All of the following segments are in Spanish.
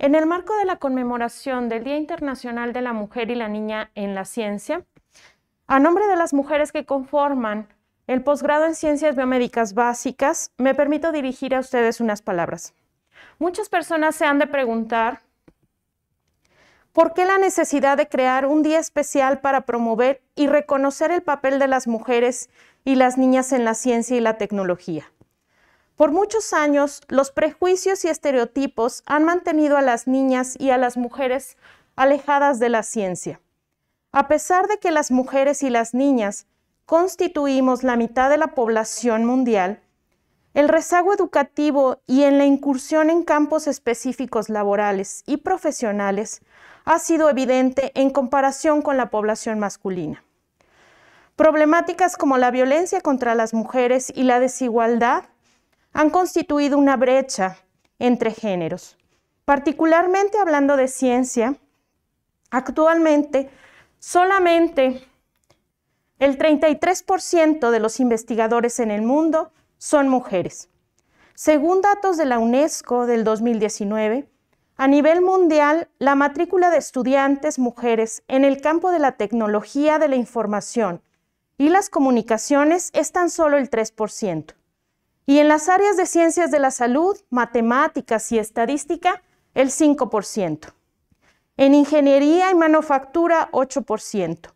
En el marco de la conmemoración del Día Internacional de la Mujer y la Niña en la Ciencia, a nombre de las mujeres que conforman el posgrado en Ciencias Biomédicas Básicas, me permito dirigir a ustedes unas palabras. Muchas personas se han de preguntar ¿Por qué la necesidad de crear un día especial para promover y reconocer el papel de las mujeres y las niñas en la ciencia y la tecnología? Por muchos años, los prejuicios y estereotipos han mantenido a las niñas y a las mujeres alejadas de la ciencia. A pesar de que las mujeres y las niñas constituimos la mitad de la población mundial, el rezago educativo y en la incursión en campos específicos laborales y profesionales ha sido evidente en comparación con la población masculina. Problemáticas como la violencia contra las mujeres y la desigualdad han constituido una brecha entre géneros. Particularmente hablando de ciencia, actualmente solamente el 33% de los investigadores en el mundo son mujeres. Según datos de la UNESCO del 2019, a nivel mundial, la matrícula de estudiantes mujeres en el campo de la tecnología de la información y las comunicaciones es tan solo el 3%. Y en las áreas de ciencias de la salud, matemáticas y estadística, el 5%. En ingeniería y manufactura, 8%.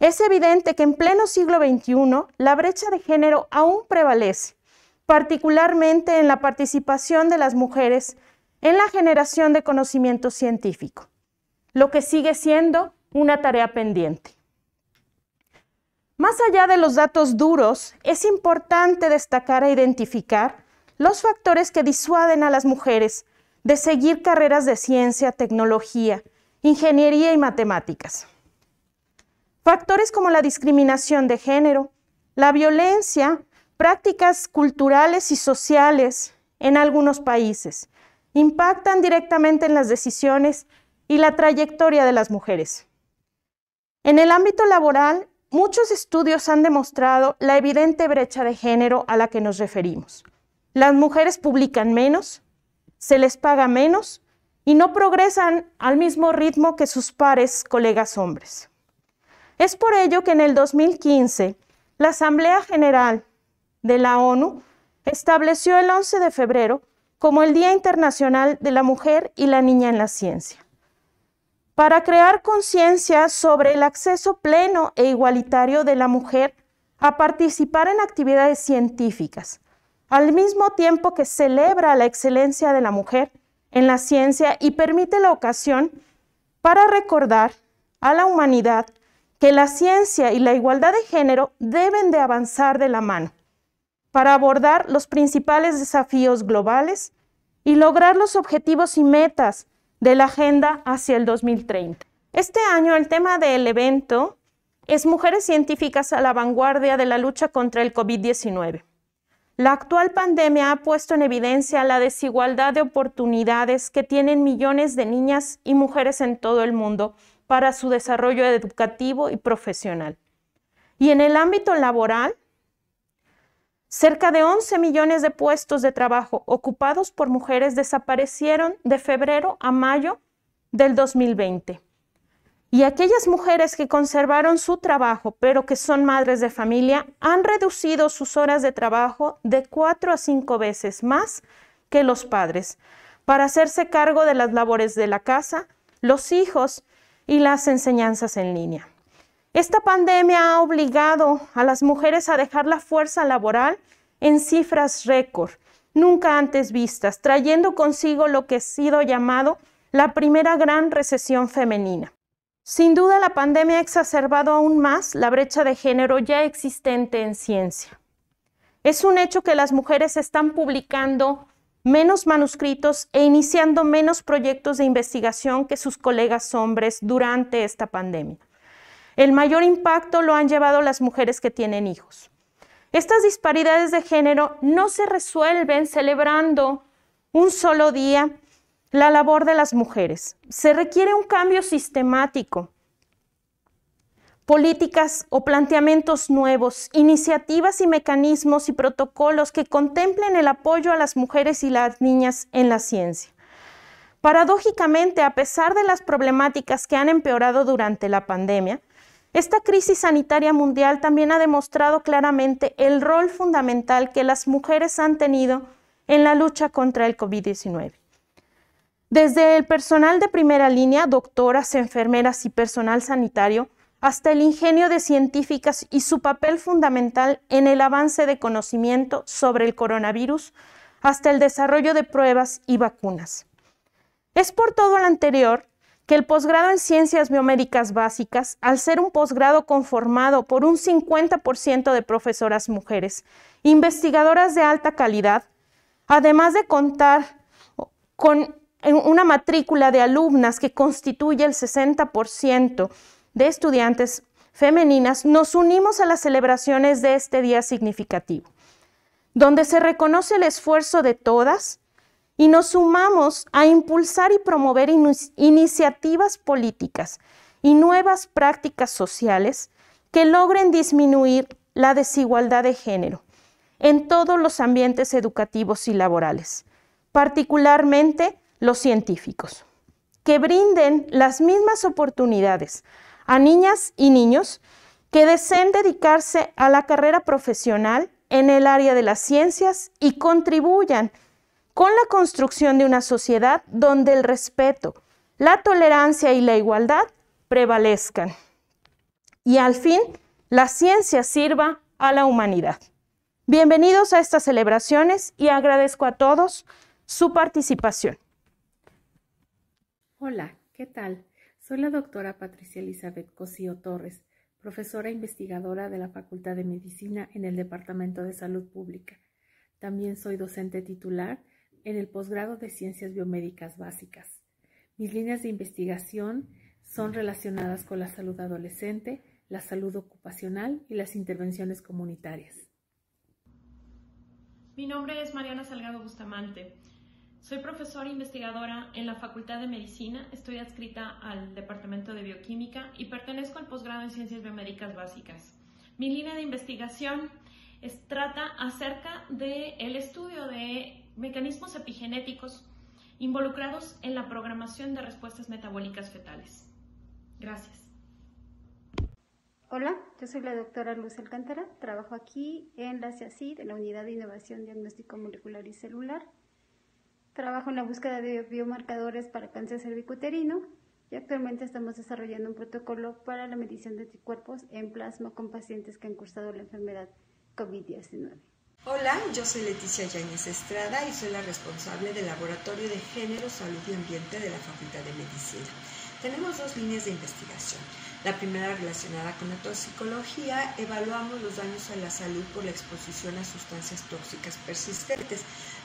Es evidente que en pleno siglo XXI la brecha de género aún prevalece, particularmente en la participación de las mujeres en la generación de conocimiento científico, lo que sigue siendo una tarea pendiente. Más allá de los datos duros, es importante destacar e identificar los factores que disuaden a las mujeres de seguir carreras de ciencia, tecnología, ingeniería y matemáticas. Factores como la discriminación de género, la violencia, prácticas culturales y sociales en algunos países, impactan directamente en las decisiones y la trayectoria de las mujeres. En el ámbito laboral, muchos estudios han demostrado la evidente brecha de género a la que nos referimos. Las mujeres publican menos, se les paga menos y no progresan al mismo ritmo que sus pares colegas hombres. Es por ello que en el 2015 la Asamblea General de la ONU estableció el 11 de febrero como el Día Internacional de la Mujer y la Niña en la Ciencia, para crear conciencia sobre el acceso pleno e igualitario de la mujer a participar en actividades científicas, al mismo tiempo que celebra la excelencia de la mujer en la ciencia y permite la ocasión para recordar a la humanidad que la ciencia y la igualdad de género deben de avanzar de la mano para abordar los principales desafíos globales y lograr los objetivos y metas de la Agenda hacia el 2030. Este año el tema del evento es Mujeres Científicas a la vanguardia de la lucha contra el COVID-19. La actual pandemia ha puesto en evidencia la desigualdad de oportunidades que tienen millones de niñas y mujeres en todo el mundo para su desarrollo educativo y profesional. Y en el ámbito laboral, Cerca de 11 millones de puestos de trabajo ocupados por mujeres desaparecieron de febrero a mayo del 2020. Y aquellas mujeres que conservaron su trabajo, pero que son madres de familia, han reducido sus horas de trabajo de cuatro a cinco veces más que los padres para hacerse cargo de las labores de la casa, los hijos y las enseñanzas en línea. Esta pandemia ha obligado a las mujeres a dejar la fuerza laboral en cifras récord, nunca antes vistas, trayendo consigo lo que ha sido llamado la primera gran recesión femenina. Sin duda, la pandemia ha exacerbado aún más la brecha de género ya existente en ciencia. Es un hecho que las mujeres están publicando menos manuscritos e iniciando menos proyectos de investigación que sus colegas hombres durante esta pandemia. El mayor impacto lo han llevado las mujeres que tienen hijos. Estas disparidades de género no se resuelven celebrando un solo día la labor de las mujeres. Se requiere un cambio sistemático, políticas o planteamientos nuevos, iniciativas y mecanismos y protocolos que contemplen el apoyo a las mujeres y las niñas en la ciencia. Paradójicamente, a pesar de las problemáticas que han empeorado durante la pandemia, esta crisis sanitaria mundial también ha demostrado claramente el rol fundamental que las mujeres han tenido en la lucha contra el COVID-19. Desde el personal de primera línea, doctoras, enfermeras y personal sanitario, hasta el ingenio de científicas y su papel fundamental en el avance de conocimiento sobre el coronavirus, hasta el desarrollo de pruebas y vacunas. Es por todo lo anterior que el posgrado en ciencias biomédicas básicas, al ser un posgrado conformado por un 50% de profesoras mujeres, investigadoras de alta calidad, además de contar con una matrícula de alumnas que constituye el 60% de estudiantes femeninas, nos unimos a las celebraciones de este día significativo, donde se reconoce el esfuerzo de todas y nos sumamos a impulsar y promover iniciativas políticas y nuevas prácticas sociales que logren disminuir la desigualdad de género en todos los ambientes educativos y laborales, particularmente los científicos, que brinden las mismas oportunidades a niñas y niños que deseen dedicarse a la carrera profesional en el área de las ciencias y contribuyan con la construcción de una sociedad donde el respeto, la tolerancia y la igualdad prevalezcan. Y al fin, la ciencia sirva a la humanidad. Bienvenidos a estas celebraciones y agradezco a todos su participación. Hola, ¿qué tal? Soy la doctora Patricia Elizabeth Cosío Torres, profesora investigadora de la Facultad de Medicina en el Departamento de Salud Pública. También soy docente titular en el posgrado de Ciencias Biomédicas Básicas. Mis líneas de investigación son relacionadas con la salud adolescente, la salud ocupacional y las intervenciones comunitarias. Mi nombre es Mariana Salgado Bustamante. Soy profesora investigadora en la Facultad de Medicina, estoy adscrita al Departamento de Bioquímica y pertenezco al posgrado en Ciencias Biomédicas Básicas. Mi línea de investigación es, trata acerca del estudio de mecanismos epigenéticos involucrados en la programación de respuestas metabólicas fetales. Gracias. Hola, yo soy la doctora Luz Alcántara, trabajo aquí en la CIACID, en la Unidad de Innovación Diagnóstico Molecular y Celular. Trabajo en la búsqueda de biomarcadores para cáncer cervicuterino y actualmente estamos desarrollando un protocolo para la medición de anticuerpos en plasma con pacientes que han cursado la enfermedad COVID-19. Hola, yo soy Leticia Yáñez Estrada y soy la responsable del Laboratorio de Género, Salud y Ambiente de la Facultad de Medicina. Tenemos dos líneas de investigación. La primera relacionada con la toxicología, evaluamos los daños a la salud por la exposición a sustancias tóxicas persistentes,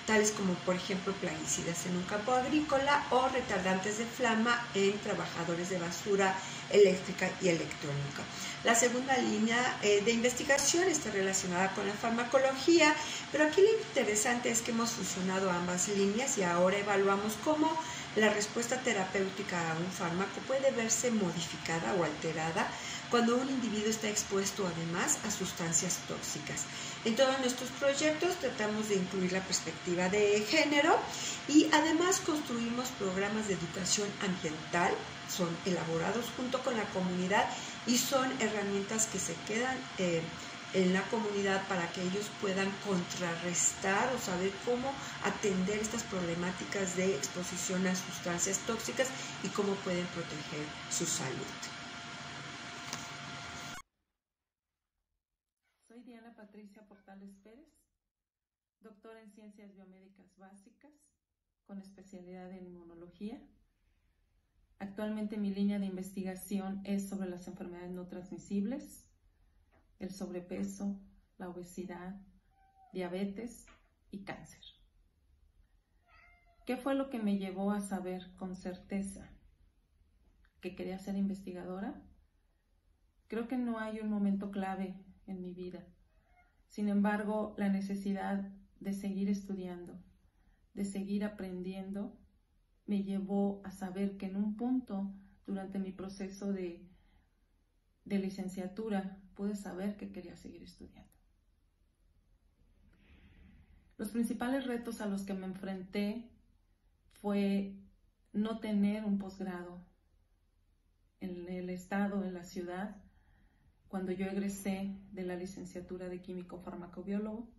tales como por ejemplo plaguicidas en un campo agrícola o retardantes de flama en trabajadores de basura eléctrica y electrónica. La segunda línea eh, de investigación está relacionada con la farmacología, pero aquí lo interesante es que hemos fusionado ambas líneas y ahora evaluamos cómo la respuesta terapéutica a un fármaco puede verse modificada o alterada cuando un individuo está expuesto además a sustancias tóxicas. En todos nuestros proyectos tratamos de incluir la perspectiva de género y además construimos programas de educación ambiental, son elaborados junto con la comunidad y son herramientas que se quedan eh, en la comunidad para que ellos puedan contrarrestar o saber cómo atender estas problemáticas de exposición a sustancias tóxicas y cómo pueden proteger su salud. Soy Diana Patricia Portales Pérez, doctora en Ciencias Biomédicas Básicas con especialidad en inmunología. Actualmente mi línea de investigación es sobre las enfermedades no transmisibles, el sobrepeso, la obesidad, diabetes y cáncer. ¿Qué fue lo que me llevó a saber con certeza que quería ser investigadora? Creo que no hay un momento clave en mi vida. Sin embargo, la necesidad de seguir estudiando, de seguir aprendiendo, me llevó a saber que en un punto durante mi proceso de, de licenciatura pude saber que quería seguir estudiando. Los principales retos a los que me enfrenté fue no tener un posgrado en el estado, en la ciudad, cuando yo egresé de la licenciatura de químico farmacobiólogo.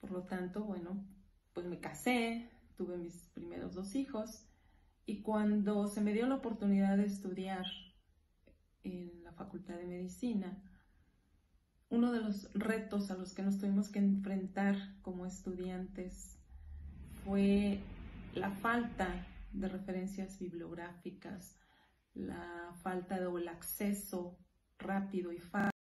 Por lo tanto, bueno, pues me casé, tuve mis primeros dos hijos y cuando se me dio la oportunidad de estudiar en la Facultad de Medicina, uno de los retos a los que nos tuvimos que enfrentar como estudiantes fue la falta de referencias bibliográficas, la falta o el acceso rápido y fácil